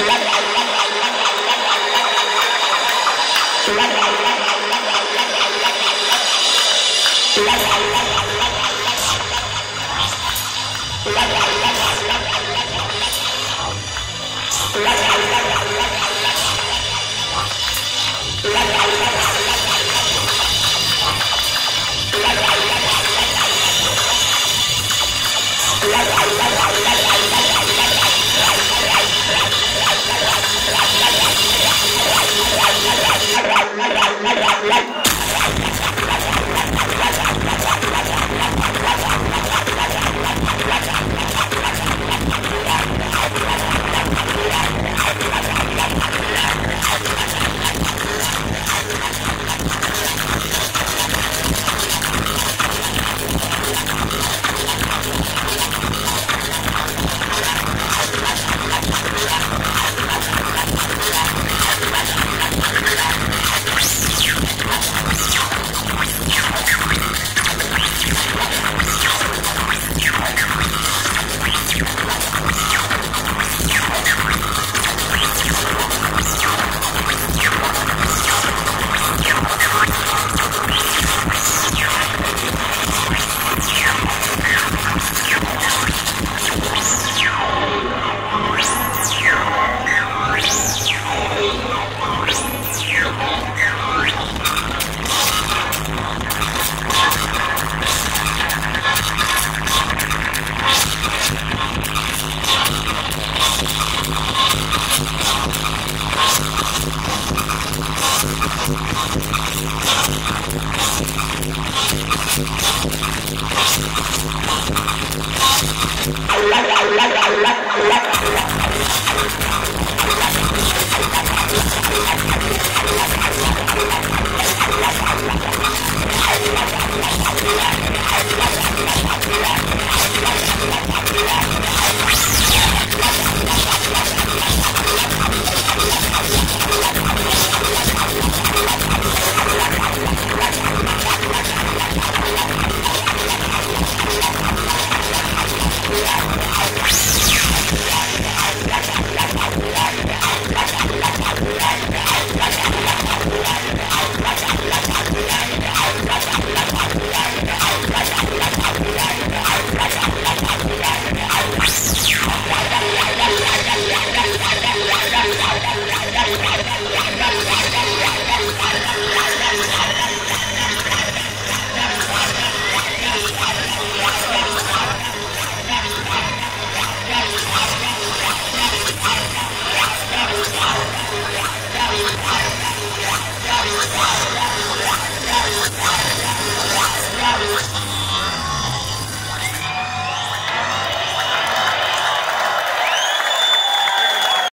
Yeah.